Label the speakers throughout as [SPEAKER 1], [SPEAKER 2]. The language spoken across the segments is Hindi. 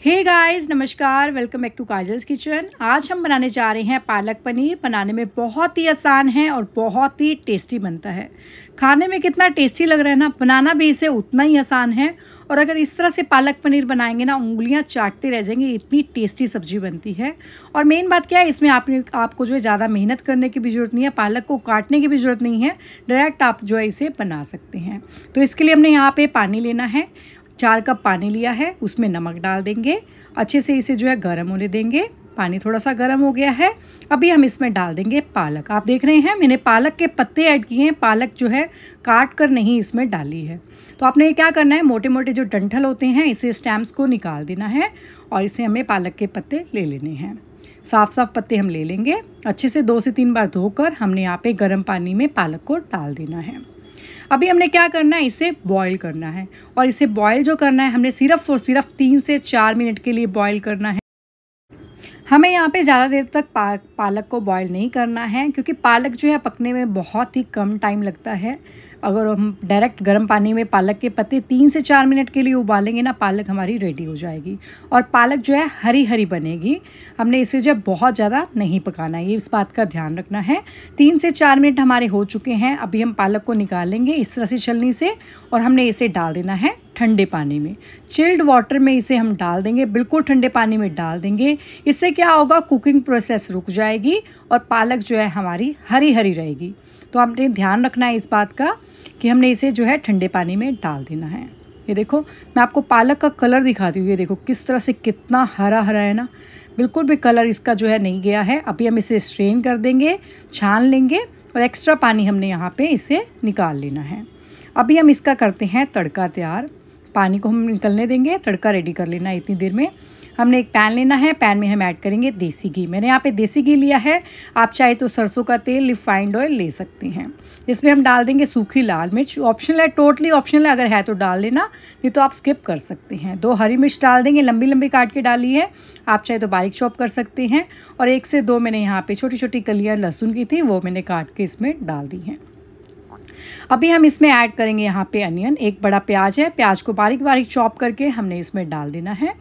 [SPEAKER 1] हे गाइस नमस्कार welcome back to Kajal's kitchen आज हम बनाने जा रहे हैं पालक पनीर। बनाने में बहुत ही आसान है और बहुत ही टेस्टी बनता है। खाने में कितना टेस्टी लग रहा है ना, बनाना भी इसे उतना ही आसान है। और अगर इस तरह से पालक पनीर बनाएँगे ना, उंगलियाँ चाटते रह जाएँगे, इतनी टेस्टी सब्ज़ी बनती है। और मेन बात क्या है, इसमें आपने, आपको जो है ज़्यादा मेहनत करने की भी ज़रूरत नहीं है, पालक को काटने की भी ज़रूरत नहीं है डायरेक्ट आप जो है इसे बना सकते हैं। तो इसके लिए हमने यहाँ पर पानी लेना है चार कप पानी लिया है, उसमें नमक डाल देंगे। अच्छे से इसे जो है गर्म होने देंगे। पानी थोड़ा सा गर्म हो गया है। अभी हम इसमें डाल देंगे पालक। आप देख रहे हैं, मैंने पालक के पत्ते ऐड किए हैं। पालक जो है काट कर नहीं इसमें डाली है। तो आपने क्या करना है मोटे मोटे जो डंठल होते हैं, इसे स्टैम्प्स को निकाल देना है और इसे हमें पालक के पत्ते ले लेने हैं। साफ़ साफ़ पत्ते हम ले लेंगे। अच्छे से दो से तीन बार धोकर हमने यहाँ पे गर्म पानी में पालक को डाल देना है। अभी हमने क्या करना है? इसे बॉयल करना है। और इसे बॉयल जो करना है, हमने सिर्फ़ और सिर्फ़ तीन से चार मिनट के लिए बॉयल करना है। हमें यहाँ पे ज़्यादा देर तक पा, पालक को बॉईल नहीं करना है क्योंकि पालक जो है पकने में बहुत ही कम टाइम लगता है। अगर हम डायरेक्ट गर्म पानी में पालक के पत्ते तीन से चार मिनट के लिए उबालेंगे ना पालक हमारी रेडी हो जाएगी। और पालक जो है हरी हरी बनेगी। हमने इसे जो है बहुत ज़्यादा नहीं पकाना है ये इस बात का ध्यान रखना है। तीन से चार मिनट हमारे हो चुके हैं अभी हम पालक को निकालेंगे इस तरह से छलनी से और हमने इसे डाल देना है। ठंडे पानी में। चिल्ड वाटर में इसे हम डाल देंगे, बिल्कुल ठंडे पानी में डाल देंगे। इससे क्या होगा, कुकिंग प्रोसेस रुक जाएगी और पालक जो है हमारी हरी हरी रहेगी। तो आपने ध्यान रखना है इस बात का कि हमने इसे जो है ठंडे पानी में डाल देना है। ये देखो, मैं आपको पालक का कलर दिखाती हूँ। ये देखो, किस तरह से कितना हरा हरा है ना। बिल्कुल भी कलर इसका जो है नहीं गया है। अभी हम इसे स्ट्रेन कर देंगे, छान लेंगे और एक्स्ट्रा पानी हमने यहाँ पे इसे निकाल लेना है। अभी हम इसका करते हैं तड़का तैयार। पानी को हम निकलने देंगे, तड़का रेडी कर लेना है इतनी देर में। हमने एक पैन लेना है पैन में हम ऐड करेंगे देसी घी। मैंने यहाँ पे देसी घी लिया है, आप चाहे तो सरसों का तेल रिफाइंड ऑयल ले सकते हैं। इसमें हम डाल देंगे सूखी लाल मिर्च। ऑप्शनल है टोटली ऑप्शनल है, अगर है तो डाल लेना, नहीं तो आप स्किप कर सकते हैं। दो हरी मिर्च डाल देंगे लंबी लंबी काट के डाली है। आप चाहे तो बारीक चॉप कर सकते हैं। और एक से दो मैंने यहाँ पर छोटी छोटी कलियाँ लहसुन की थी, वो मैंने काट के इसमें डाल दी हैं। अभी हम इसमें ऐड करेंगे यहाँ पे अनियन। एक बड़ा प्याज है। प्याज को बारीक बारीक चॉप करके हमने इसमें डाल देना है।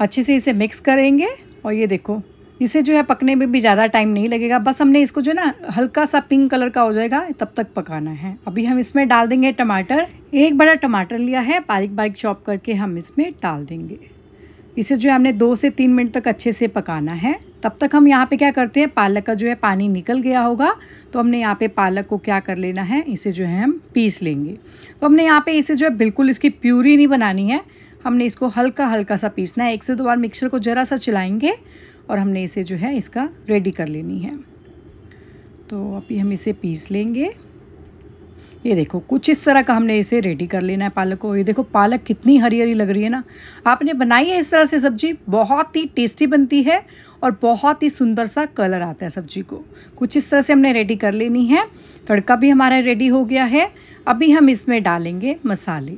[SPEAKER 1] अच्छे से इसे मिक्स करेंगे। और ये देखो, इसे जो है पकने में भी ज़्यादा टाइम नहीं लगेगा। बस हमने इसको जो ना, हल्का सा पिंक कलर का हो जाएगा। तब तक पकाना है। अभी हम इसमें डाल देंगे टमाटर। एक बड़ा टमाटर लिया है। बारीक बारीक चॉप करके हम इसमें डाल देंगे। इसे जो है हमने दो से तीन मिनट तक अच्छे से पकाना है। तब तक हम यहाँ पे क्या करते हैं? पालक का जो है पानी निकल गया होगा। तो हमने यहाँ पे पालक को क्या कर लेना है? इसे जो है हम पीस लेंगे। तो हमने यहाँ पे इसे जो है बिल्कुल इसकी प्यूरी नहीं बनानी है। हमने इसको हल्का हल्का सा पीसना है। एक से दो बार मिक्सर को ज़रा सा चलाएँगे और हमने इसे जो है इसका रेडी कर लेनी है। तो अभी हम इसे पीस लेंगे। ये देखो, कुछ इस तरह का हमने इसे रेडी कर लेना है पालक को। ये देखो, पालक कितनी हरी हरी लग रही है ना। आपने बनाई है इस तरह से सब्ज़ी, बहुत ही टेस्टी बनती है और बहुत ही सुंदर सा कलर आता है सब्ज़ी को। कुछ इस तरह से हमने रेडी कर लेनी है। तड़का भी हमारा रेडी हो गया है। अभी हम इसमें डालेंगे मसाले।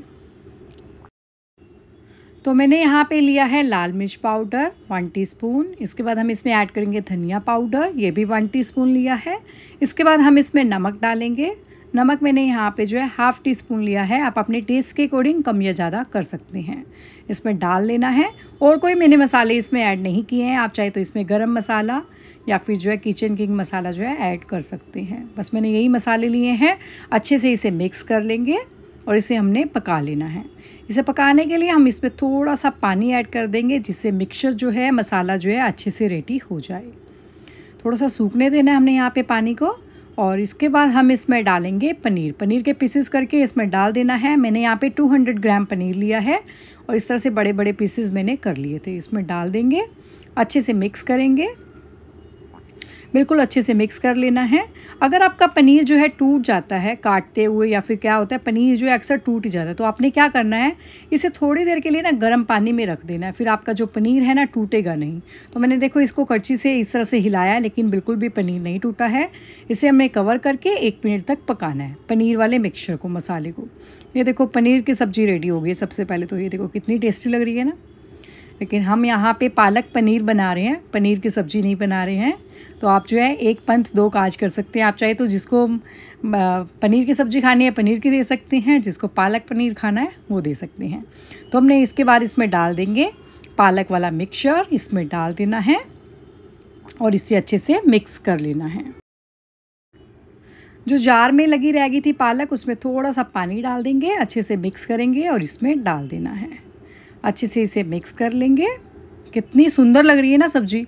[SPEAKER 1] तो मैंने यहाँ पे लिया है लाल मिर्च पाउडर वन टीस्पून इसके बाद हम इसमें ऐड करेंगे धनिया पाउडर, ये भी वन टीस्पून लिया है। इसके बाद हम इसमें नमक डालेंगे। नमक मैंने यहाँ पे जो है हाफ़ टी स्पून लिया है। आप अपने टेस्ट के अकॉर्डिंग कम या ज़्यादा कर सकते हैं। इसमें डाल लेना है और कोई मैंने मसाले इसमें ऐड नहीं किए हैं। आप चाहे तो इसमें गरम मसाला या फिर जो है किचन किंग मसाला जो है ऐड कर सकते हैं। बस मैंने यही मसाले लिए हैं। अच्छे से इसे मिक्स कर लेंगे और इसे हमने पका लेना है। इसे पकाने के लिए हम इसमें थोड़ा सा पानी ऐड कर देंगे जिससे मिक्सचर जो है मसाला जो है अच्छे से रेडी हो जाए। थोड़ा सा सूखने देना है हमने यहाँ पे पानी को। और इसके बाद हम इसमें डालेंगे पनीर। पनीर के पीसेस करके इसमें डाल देना है। मैंने यहाँ पे 200 ग्राम पनीर लिया है और इस तरह से बड़े बड़े पीसेस मैंने कर लिए थे। इसमें डाल देंगे, अच्छे से मिक्स करेंगे। बिल्कुल अच्छे से मिक्स कर लेना है। अगर आपका पनीर जो है टूट जाता है काटते हुए या फिर क्या होता है, पनीर जो है अक्सर टूट जाता है तो आपने क्या करना है, इसे थोड़ी देर के लिए ना गर्म पानी में रख देना है। फिर आपका जो पनीर है ना टूटेगा नहीं। तो मैंने देखो इसको कच्ची से इस तरह से हिलाया, लेकिन बिल्कुल भी पनीर नहीं टूटा है। इसे हमें कवर करके एक मिनट तक पकाना है, पनीर वाले मिक्सचर को, मसाले को। ये देखो पनीर की सब्ज़ी रेडी हो गई सबसे पहले तो। ये देखो कितनी टेस्टी लग रही है ना। लेकिन हम यहाँ पे पालक पनीर बना रहे हैं, पनीर की सब्ज़ी नहीं बना रहे हैं। तो आप जो है एक पंथ दो काज कर सकते हैं। आप चाहे तो जिसको पनीर की सब्ज़ी खानी है, पनीर की दे सकते हैं। जिसको पालक पनीर खाना है, वो दे सकते हैं। तो हमने इसके बाद इसमें डाल देंगे पालक वाला मिक्सचर। इसमें डाल देना है और इसे अच्छे से मिक्स कर लेना है। जो जार में लगी रह गई थी पालक, उसमें थोड़ा सा पानी डाल देंगे, अच्छे से मिक्स करेंगे और इसमें डाल देना है। अच्छे से इसे मिक्स कर लेंगे। कितनी सुंदर लग रही है ना सब्ज़ी।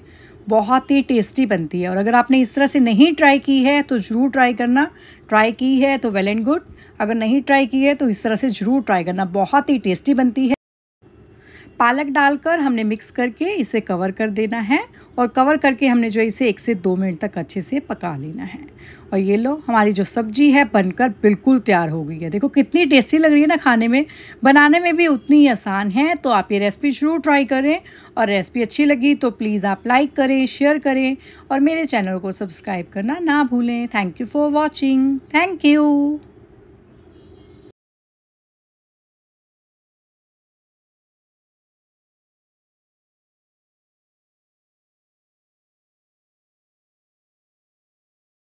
[SPEAKER 1] बहुत ही टेस्टी बनती है। और अगर आपने इस तरह से नहीं ट्राई की है तो ज़रूर ट्राई करना। ट्राई की है तो वेल एंड गुड अगर नहीं ट्राई की है तो इस तरह से ज़रूर ट्राई करना। बहुत ही टेस्टी बनती है। पालक डालकर हमने मिक्स करके इसे कवर कर देना है और कवर करके हमने जो इसे एक से दो मिनट तक अच्छे से पका लेना है। और ये लो, हमारी जो सब्ज़ी है बनकर बिल्कुल तैयार हो गई है। देखो कितनी टेस्टी लग रही है ना खाने में। बनाने में भी उतनी ही आसान है तो आप ये रेसिपी ज़रूर ट्राई करें। और रेसिपी अच्छी लगी तो प्लीज़ आप लाइक करें, शेयर करें और मेरे चैनल को सब्सक्राइब करना ना भूलें। Thank you for watching. Thank you.